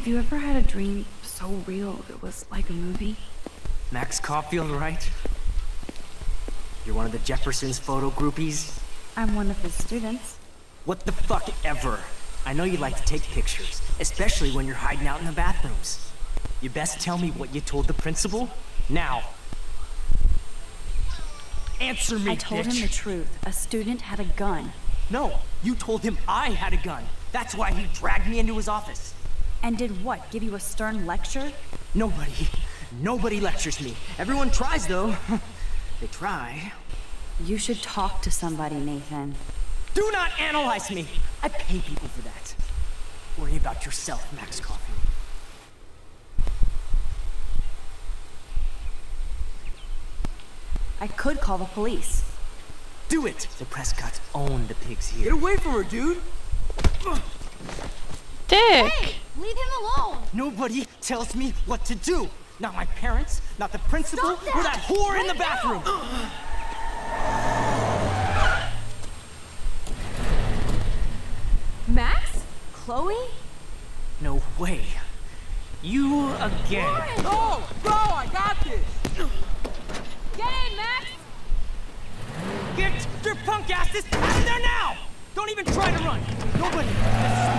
Have you ever had a dream so real it was like a movie? Max Caulfield, right? You're one of the Jefferson's photo groupies? I'm one of his students. What the fuck ever. I know you like to take pictures, especially when you're hiding out in the bathrooms. You best tell me what you told the principal, now. Answer me, I told bitch. him the truth. A student had a gun. No, you told him I had a gun. That's why he dragged me into his office. And did what? Give you a stern lecture? Nobody, nobody lectures me. Everyone tries, though. they try. You should talk to somebody, Nathan. Do not analyze me! I pay people for that. Worry about yourself, Max Caulfield. I could call the police. Do it! The Prescotts own the pigs here. Get away from her, dude! Dick! Leave him alone! Nobody tells me what to do. Not my parents, not the principal, Stop or that! that whore in the bathroom. Max? Chloe? No way. You again. No! Go! I got this! Get in, Max! Get your punk asses out of there now! Don't even try to run. Nobody. Nobody